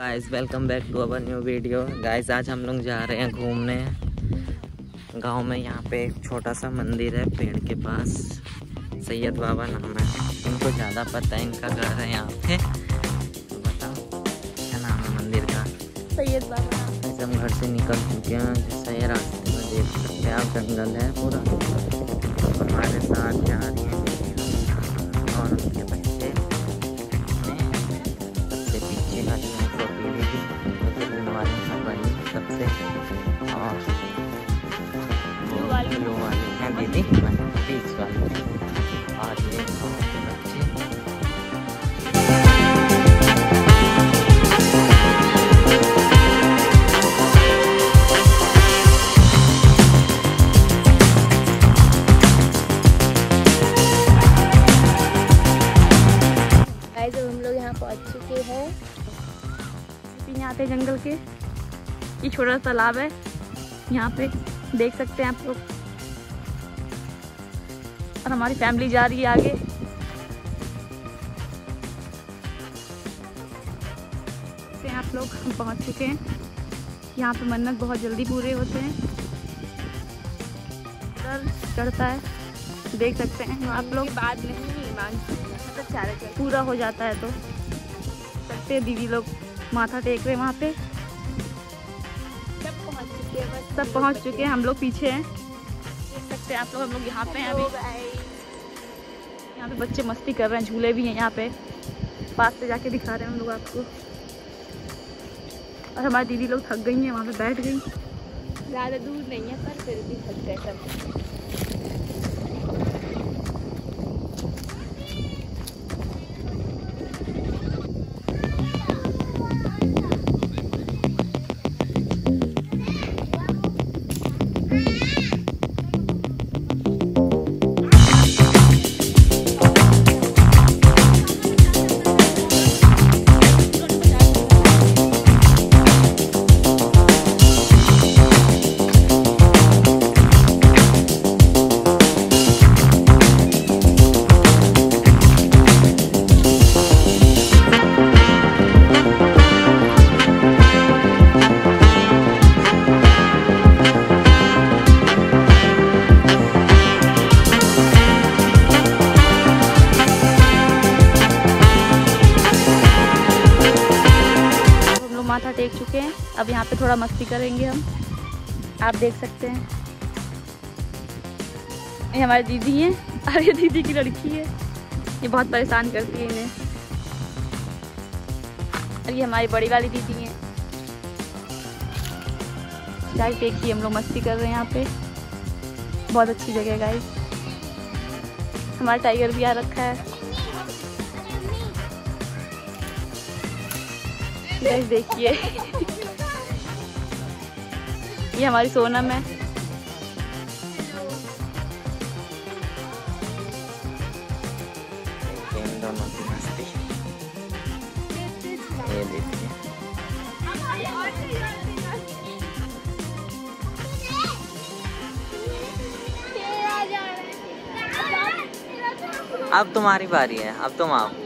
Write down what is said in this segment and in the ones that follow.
Guys welcome back to our new video guys आज हम लोग जा रहे हैं घूमने। गाँव में यहाँ पे एक छोटा सा मंदिर है पेड़ के पास। सैयद बाबा नाम है। उनको ज़्यादा पता है इनका घर है यहाँ पे। तो बताओ क्या नाम है मंदिर का? सैयद बाबा। ऐसे हम घर से निकल चुके हैं। जैसे ये रास्ते में देख सकते हैं आप जंगल है पूरा। हमारे साथ जा रही हैं। और उनके वाली। हैं दीदी बीच हम लोग यहाँ पहुँच चुके हैं जंगल के, ये छोटा सा तालाब है यहाँ पे देख सकते हैं आप लोग और हमारी फैमिली जा रही है आगे। से आप लोग हम पहुँच चुके हैं। यहाँ पे मन्नत बहुत जल्दी पूरे होते हैं। डर चढ़ता है। देख सकते हैं आप लोग। बाद नहीं मांग चारे पूरा हो जाता है तो। सकते हैं दीदी लोग माथा टेक रहे हैं वहाँ पे। सब पहुँच चुके हैं सब पहुँच चुके हैं हम लोग पीछे हैं। देख सकते हैं आप लोग हम लोग यहाँ पे हैं अभी। यहाँ पे बच्चे मस्ती कर रहे हैं, झूले भी हैं यहाँ पे। पास से जाके दिखा रहे हैं हम लोग आपको। और हमारी दीदी लोग थक गई हैं, वहाँ पे बैठ गई। ज़्यादा दूर नहीं है, पर फिर भी थक गए सब। टेक चुके हैं। अब यहाँ पे थोड़ा मस्ती करेंगे हम। आप देख सकते हैं। ये हमारी दीदी हैं। और ये दीदी की लड़की है। ये बहुत परेशान करती है इन्हें। और ये हमारी बड़ी वाली दीदी हैं। गाइस देखिए, हम लोग मस्ती कर रहे हैं यहाँ पे। बहुत अच्छी जगह है गाइस हमारा टाइगर भी आ रखा है। गाइस देखिए। ये हमारी सोनम है। दोनों की मस्ती ये देखिए। अब तुम्हारी बारी है अब तुम आओ।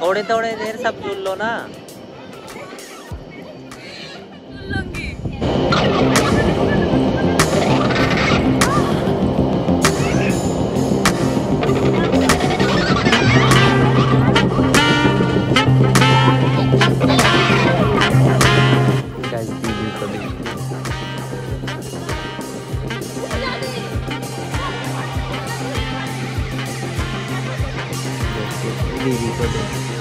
थोड़े थोड़े देर सब सुन लो ना दीदी को देखिए